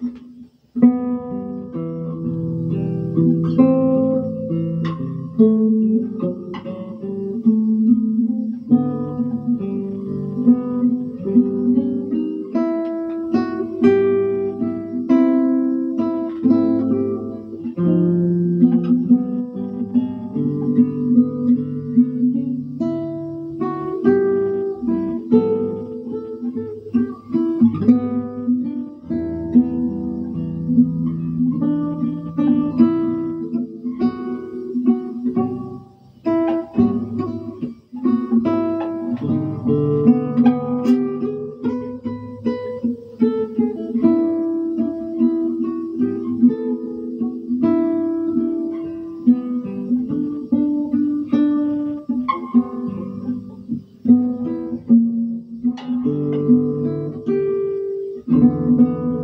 Thank you. Música